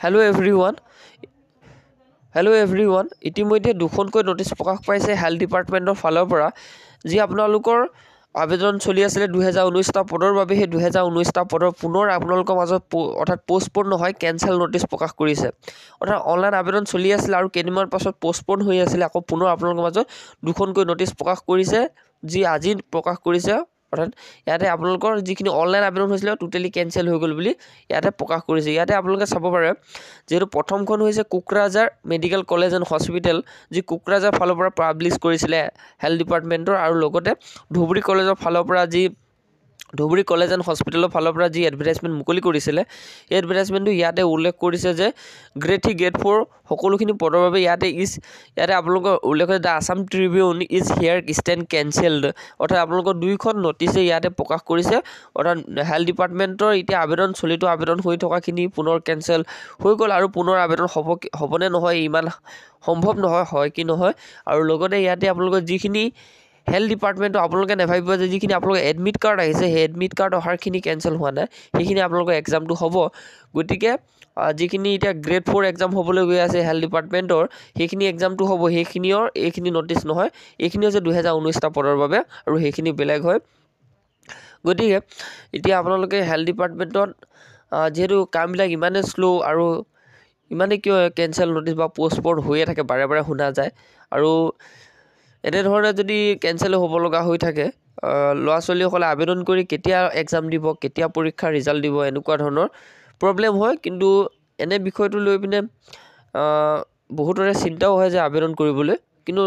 Hello everyone hello everyone ইতিমধ্যে দুখনকৈ notice প্ৰকাশ পাইছে হেল্থ ডিপাৰ্টমেণ্টৰ ফালৰ পৰা যি আপোনালোকৰ আবেদন চলি আছিলে দুহেজাৰ ঊনৈছটা পদৰ বাবে সেই দুহেজাৰ ঊনৈছটা পদৰ পুনৰ আপোনালোকৰ মাজত অৰ্থাৎ পষ্টপ'ন নহয় কেঞ্চেল নটিচ প্ৰকাশ কৰিছে অৰ্থাৎ অনলাইন আবেদন চলি আছিলে আৰু কেইদিনমান পাছত পষ্টপ'ন হৈ আছিলে আকৌ পুনৰ আপোনালোকৰ মাজত দুখনকৈ নটিচ প্ৰকাশ কৰিছে যি আজি প্ৰকাশ কৰিছে অৰ্থাৎ ইয়াতে আপোনালোকৰ যিখিনি অনলাইন আবেদন হৈছিলে টোটেলি কেঞ্চেল হৈ গ'ল বুলি ইয়াতে প্ৰকাশ কৰিছে। ইয়াতে আপোনালোকে চাব পাৰে যিহেতু প্ৰথমখন হৈছে Kokrajhar medical college and hospital যি কোকৰাঝাৰ ফালৰ পৰা পাব্লিছ কৰিছিলে হেল্থ ডিপাৰ্টমেণ্টৰ আৰু লগতে ধুবুৰী কলেজৰ ফালৰ পৰা যি ধুবুৰী কলেজ এণ্ড হস্পিটেলৰ ফালৰ পৰা যি এডভাৰটাইজমেণ্ট মুকলি কৰিছিলে এই এডভাৰটাইজমেণ্টটো ইয়াতে উল্লেখ কৰিছে যে গ্ৰেড থ্ৰী গ্ৰেড ফ'ৰ সকলোখিনি পদৰ বাবে ইয়াতে ইজ ইয়াতে আপোনালোকৰ উল্লেখ কৰিছে the Assam Tribune is here stand cancelled অৰ্থাৎ আপোনালোকৰ দুইখন নটিচে ইয়াতে প্ৰকাশ কৰিছে। অৰ্থাৎ হেল্থ ডিপাৰ্টমেণ্টৰ এতিয়া আবেদন চলিত আবেদন হৈ থকাখিনি পুনৰ কেঞ্চেল হৈ গ'ল আৰু পুনৰ আবেদন হ'ব হ'বনে নহয় ইমান সম্ভৱ নহয় হয় কি নহয়। আৰু লগতে ইয়াতে আপোনালোকৰ যিখিনি হেল্থ ডিপাৰ্টমেণ্টৰ আপোনালোকে নাভাবিব যে যিখিনি আপোনালোকৰ এডমিট কাৰ্ড আহিছে সেই এডমিট কাৰ্ড অহাৰখিনি কেঞ্চেল হোৱা নাই। সেইখিনি আপোনালোকৰ এক্সামটো হ'ব। গতিকে যিখিনি এতিয়া গ্ৰেড ফ'ৰ এক্সাম হ'বলৈ গৈ আছে হেল্থ ডিপাৰ্টমেণ্টৰ সেইখিনি এক্সামটো হ'ব। সেইখিনিৰ এইখিনি নটিচ নহয়। এইখিনি হৈছে দুহেজাৰ ঊনৈছটা পদৰ বাবে আৰু সেইখিনি বেলেগ হয়। গতিকে এতিয়া আপোনালোকে হেল্থ ডিপাৰ্টমেণ্টত যিহেতু কামবিলাক ইমানেই শ্ল' আৰু ইমানেই কিয় কেঞ্চেল নটিচ বা পষ্টপৰ্ট হৈয়ে থাকে বাৰে বাৰে শুনা যায়। আৰু এনেধৰণে যদি কেঞ্চেল হ'ব লগা হৈ থাকে ল'ৰা ছোৱালীসকলে আবেদন কৰি কেতিয়া এক্সাম দিব কেতিয়া পৰীক্ষাৰ ৰিজাল্ট দিব এনেকুৱা ধৰণৰ প্ৰব্লেম হয়। কিন্তু এনে বিষয়টো লৈ পিনে বহুতৰে চিন্তাও হয় যে আবেদন কৰিবলৈ। কিন্তু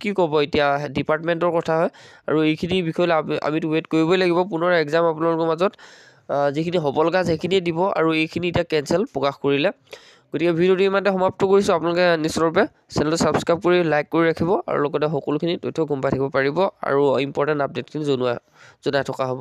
কি ক'ব এতিয়া ডিপাৰ্টমেণ্টৰ কথা হয় আৰু এইখিনি বিষয়লৈ আমিতো ৱেইট কৰিবই লাগিব। পুনৰ এক্সাম আপোনালোকৰ মাজত যিখিনি হ'ব লগা সেইখিনিয়ে দিব আৰু এইখিনি এতিয়া কেঞ্চেল প্ৰকাশ কৰিলে। গতিকে ভিডিঅ'টো ইমানতে সমাপ্ত কৰিছোঁ। আপোনালোকে নিশ্চিতৰূপে চেনেলটো ছাবস্ক্ৰাইব কৰি লাইক কৰি ৰাখিব আৰু লগতে সকলোখিনি তথ্য গম পাই থাকিব পাৰিব আৰু ইম্পৰ্টেণ্ট আপডেটখিনি জনোৱা জনাই থকা হ'ব।